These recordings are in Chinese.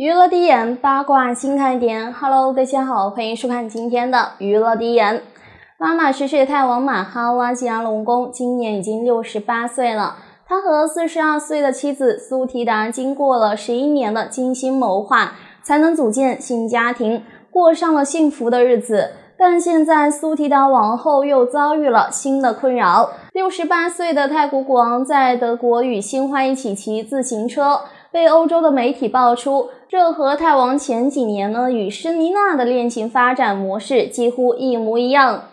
娱乐第一眼，八卦新看点。Hello，大家好，欢迎收看今天的娱乐第一眼。妈妈十岁泰王马哈瓦吉亚龙宫今年已经六十八岁了。他和四十二岁的妻子苏提达经过了十一年的精心谋划，才能组建新家庭，过上了幸福的日子。但现在苏提达王后又遭遇了新的困扰。六十八岁的泰国国王在德国与新欢一起骑自行车。被欧洲的媒体爆出，这和泰王前几年呢与施妮娜的恋情发展模式几乎一模一样。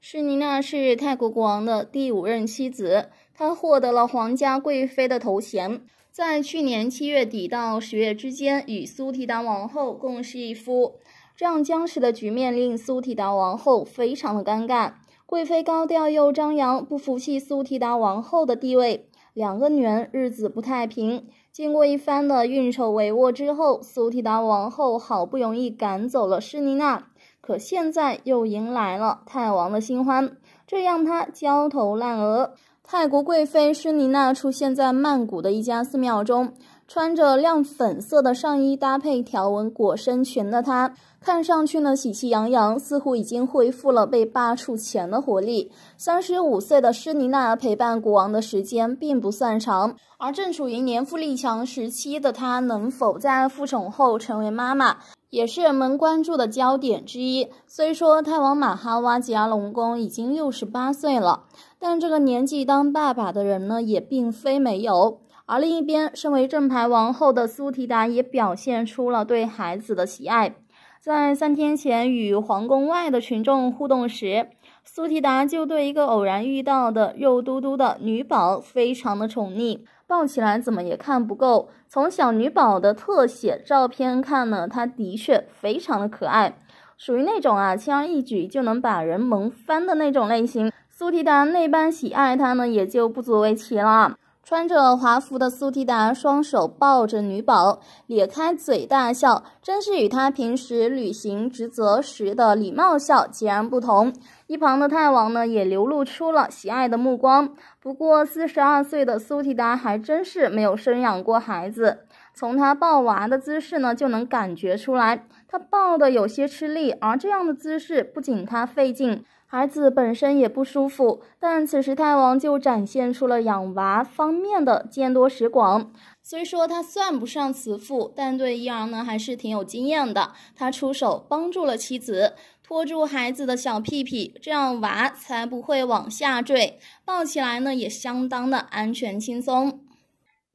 施妮娜是泰国国王的第五任妻子，她获得了皇家贵妃的头衔，在去年七月底到十月之间与苏提达王后共侍一夫。这样僵持的局面令苏提达王后非常的尴尬，贵妃高调又张扬，不服气苏提达王后的地位。两个女人日子不太平，经过一番的运筹帷幄之后，苏提达王后好不容易赶走了施妮娜，可现在又迎来了泰王的新欢，这让她焦头烂额。泰国贵妃施妮娜出现在曼谷的一家寺庙中。穿着亮粉色的上衣，搭配条纹裹身裙的她，看上去呢喜气洋洋，似乎已经恢复了被罢黜前的活力。三十五岁的施妮娜陪伴国王的时间并不算长，而正处于年富力强时期的她，能否在复宠后成为妈妈，也是人们关注的焦点之一。虽说泰王马哈瓦吉亚龙宫已经六十八岁了，但这个年纪当爸爸的人呢，也并非没有。而另一边，身为正牌王后的苏提达也表现出了对孩子的喜爱。在三天前与皇宫外的群众互动时，苏提达就对一个偶然遇到的肉嘟嘟的女宝非常的宠溺，抱起来怎么也看不够。从小女宝的特写照片看呢，她的确非常的可爱，属于那种啊轻而易举就能把人萌翻的那种类型。苏提达那般喜爱她呢，也就不足为奇了。穿着华服的苏提达双手抱着女宝，咧开嘴大笑，真是与他平时履行职责时的礼貌笑截然不同。一旁的泰王呢，也流露出了喜爱的目光。不过，四十二岁的苏提达还真是没有生养过孩子，从他抱娃的姿势呢，就能感觉出来，他抱的有些吃力。而这样的姿势，不仅他费劲。孩子本身也不舒服，但此时泰王就展现出了养娃方面的见多识广。虽说他算不上慈父，但对婴儿呢还是挺有经验的。他出手帮助了妻子，托住孩子的小屁屁，这样娃才不会往下坠，抱起来呢也相当的安全轻松。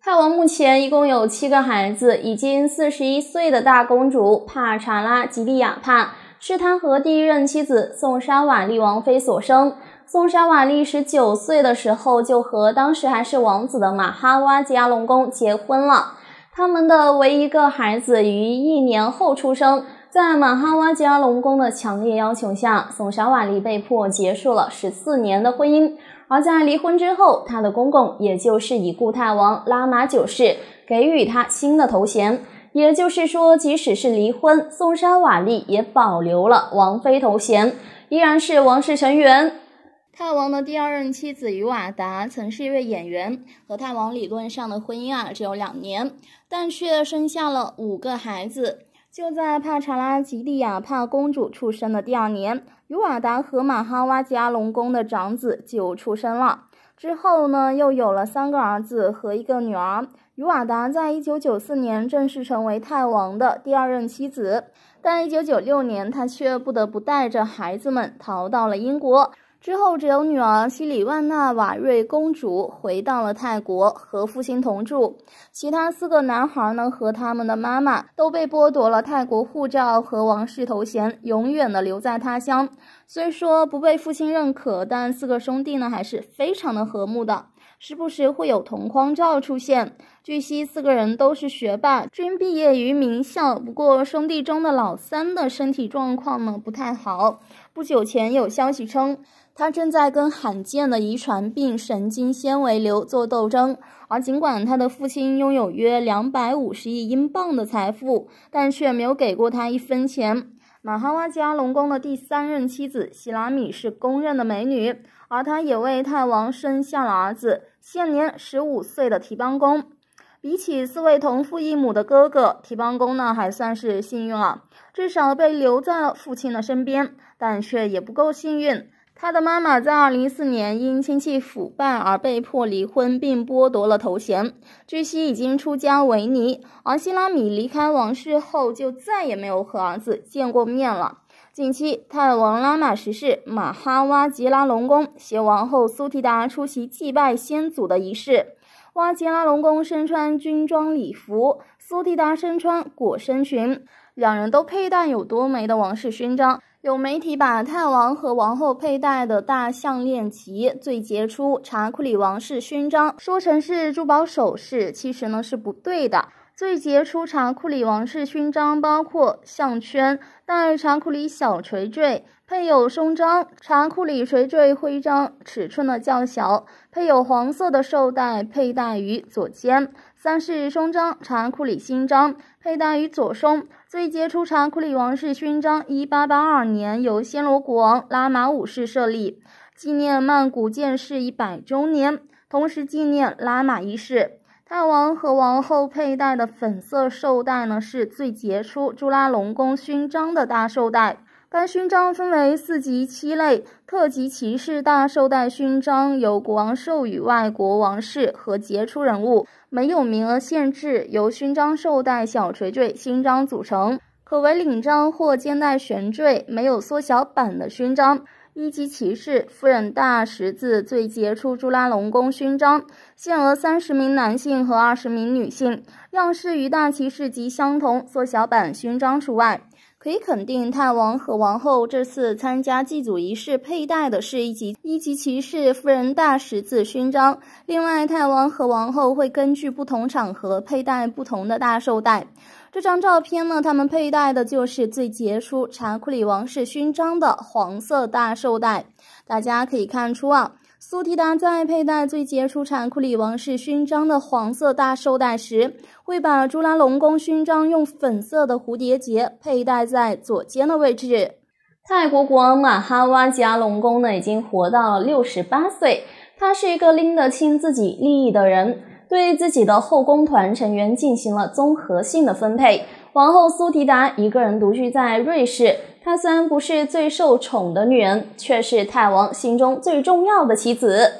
泰王目前一共有七个孩子，已经四十一岁的大公主帕查拉吉利亚帕。是他和第一任妻子宋莎瓦利王妃所生。宋莎瓦利十九岁的时候就和当时还是王子的马哈瓦吉亚龙宫结婚了。他们的唯一一个孩子于一年后出生。在马哈瓦吉亚龙宫的强烈要求下，宋莎瓦利被迫结束了十四年的婚姻。而在离婚之后，他的公公也就是已故太王拉玛九世给予他新的头衔。也就是说，即使是离婚，宋莎瓦利也保留了王妃头衔，依然是王室成员。泰王的第二任妻子于瓦达曾是一位演员，和泰王理论上的婚姻啊只有两年，但却生下了五个孩子。就在帕查拉吉利亚帕公主出生的第二年，于瓦达和马哈瓦吉阿龙宫的长子就出生了。之后呢，又有了三个儿子和一个女儿。于瓦达在一九九四年正式成为泰王的第二任妻子，但一九九六年她却不得不带着孩子们逃到了英国。之后，只有女儿西里万娜瓦瑞公主回到了泰国和父亲同住，其他四个男孩呢和他们的妈妈都被剥夺了泰国护照和王室头衔，永远的留在他乡。虽说不被父亲认可，但四个兄弟呢还是非常的和睦的。时不时会有同框照出现。据悉，四个人都是学霸，均毕业于名校。不过，兄弟中的老三的身体状况呢不太好。不久前有消息称，他正在跟罕见的遗传病神经纤维瘤做斗争。而尽管他的父亲拥有约两百五十亿英镑的财富，但却没有给过他一分钱。马哈瓦吉亚龙宫的第三任妻子希拉米是公认的美女。而他也为泰王生下了儿子，现年十五岁的提邦公。比起四位同父异母的哥哥，提邦公呢还算是幸运了，至少被留在了父亲的身边，但却也不够幸运。他的妈妈在2014年因亲戚腐败而被迫离婚，并剥夺了头衔。据悉已经出家为尼，而希拉米离开王室后就再也没有和儿子见过面了。近期，泰王拉玛十世马哈哇吉拉隆功携王后苏提达出席祭拜先祖的仪式。哇吉拉隆功身穿军装礼服，苏提达身穿裹身裙，两人都佩戴有多枚的王室勋章。有媒体把泰王和王后佩戴的大项链旗“最杰出查库里王室勋章”说成是珠宝首饰，其实呢是不对的。最杰出查库里王室勋章包括项圈、带查库里小垂坠，配有胸章；查库里垂坠徽章尺寸的较小，配有黄色的绶带，佩戴于左肩。三是胸章查库里勋章，佩戴于左胸。最杰出查库里王室勋章，一八八二年由暹罗国王拉玛五世设立，纪念曼谷建市一百周年，同时纪念拉玛一世。太王和王后佩戴的粉色绶带呢，是最杰出朱拉隆功勋章的大绶带。该勋章分为四级七类，特级骑士大绶带勋章由国王授予外国王室和杰出人物，没有名额限制，由勋章、绶带、小垂坠、勋章组成，可为领章或肩带悬坠，没有缩小版的勋章。一级骑士夫人大十字最杰出朱拉隆功勋章，限额三十名男性和二十名女性，样式与大骑士级相同，缩小版勋章除外。可以肯定，泰王和王后这次参加祭祖仪式佩戴的是一级一级骑士夫人大十字勋章。另外，泰王和王后会根据不同场合佩戴不同的大绶带。这张照片呢，他们佩戴的就是最杰出查库里王室勋章的黄色大绶带。大家可以看出啊。苏提达在佩戴最杰出产库里王室勋章的黄色大绶带时，会把朱拉隆功勋章用粉色的蝴蝶结佩戴在左肩的位置。泰国国王马哈哇吉阿隆功呢，已经活到了六十八岁。他是一个拎得清自己利益的人，对自己的后宫团成员进行了综合性的分配。王后苏提达一个人独居在瑞士。她虽然不是最受宠的女人，却是泰王心中最重要的妻子。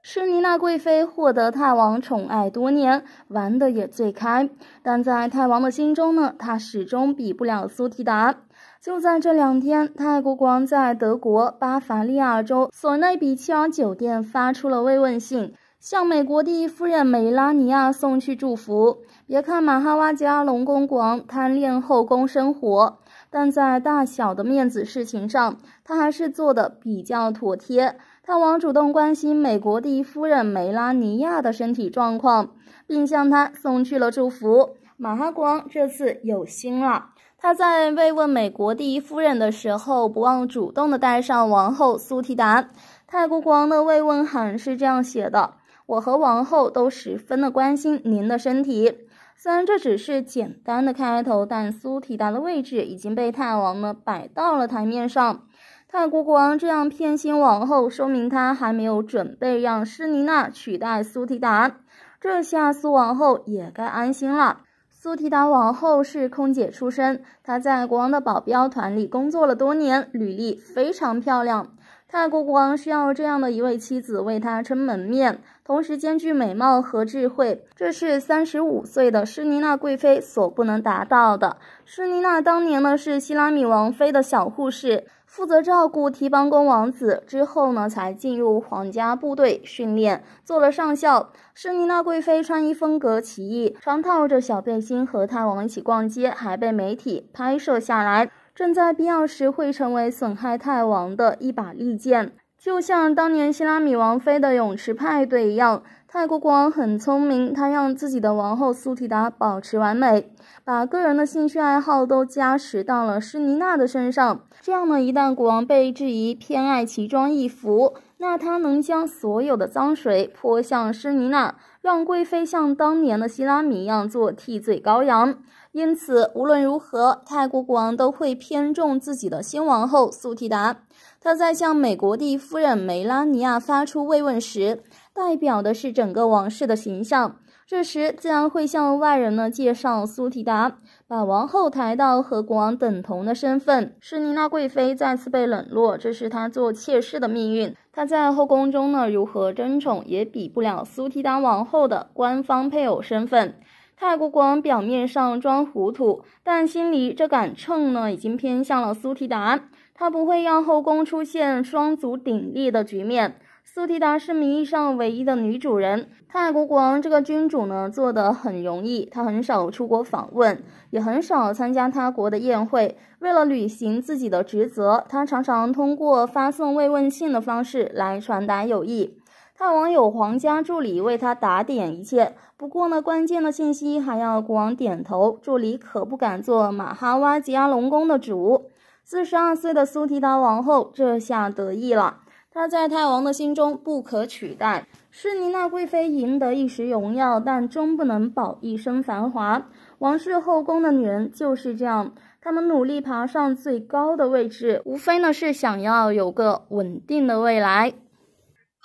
施妮娜贵妃获得泰王宠爱多年，玩的也最开，但在泰王的心中呢，她始终比不了苏提达。就在这两天，泰国国王在德国巴伐利亚州索内比切尔酒店发出了慰问信，向美国第一夫人梅拉尼亚送去祝福。别看马哈瓦吉阿隆功国王贪恋后宫生活。但在大小的面子事情上，他还是做的比较妥帖。他王主动关心美国第一夫人梅拉尼亚的身体状况，并向她送去了祝福。马哈国王这次有心了，他在慰问美国第一夫人的时候，不忘主动的带上王后苏提达。泰国国王的慰问函是这样写的：“我和王后都十分的关心您的身体。”虽然这只是简单的开头，但苏提达的位置已经被泰王呢摆到了台面上。泰国国王这样偏心王后，说明他还没有准备让施妮娜取代苏提达。这下苏王后也该安心了。苏提达王后是空姐出身，她在国王的保镖团里工作了多年，履历非常漂亮。泰国国王需要这样的一位妻子为他撑门面，同时兼具美貌和智慧，这是三十五岁的施妮娜贵妃所不能达到的。施妮娜当年呢是希拉米王妃的小护士，负责照顾提邦宫王子，之后呢才进入皇家部队训练，做了上校。施妮娜贵妃穿衣风格奇异，常套着小背心和泰王一起逛街，还被媒体拍摄下来。正在必要时会成为损害泰王的一把利剑，就像当年希拉米王妃的泳池派对一样。泰国国王很聪明，他让自己的王后苏提达保持完美，把个人的兴趣爱好都加持到了施妮娜的身上。这样呢，一旦国王被质疑偏爱奇装异服，那他能将所有的脏水泼向施妮娜，让贵妃像当年的希拉米一样做替罪羔羊。因此，无论如何，泰国国王都会偏重自己的新王后苏提达。他在向美国第一夫人梅拉尼亚发出慰问时，代表的是整个王室的形象。这时自然会向外人呢介绍苏提达，把王后抬到和国王等同的身份。施妮娜贵妃再次被冷落，这是她做妾室的命运。她在后宫中呢如何争宠，也比不了苏提达王后的官方配偶身份。泰国国王表面上装糊涂，但心里这杆秤呢已经偏向了苏提达。他不会让后宫出现双足鼎立的局面。苏提达是名义上唯一的女主人。泰国国王这个君主呢，做得很容易。他很少出国访问，也很少参加他国的宴会。为了履行自己的职责，他常常通过发送慰问信的方式来传达友谊。泰王有皇家助理为他打点一切，不过呢，关键的信息还要国王点头。助理可不敢做马哈瓦吉阿龙宫的主。四十二岁的苏提达王后这下得意了。她在泰王的心中不可取代。施妮娜贵妃赢得一时荣耀，但终不能保一生繁华。王室后宫的女人就是这样，她们努力爬上最高的位置，无非呢是想要有个稳定的未来。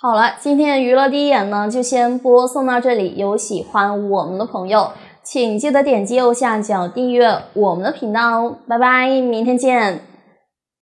好了，今天的娱乐第一眼呢就先播送到这里。有喜欢我们的朋友，请记得点击右下角订阅我们的频道哦。拜拜，明天见。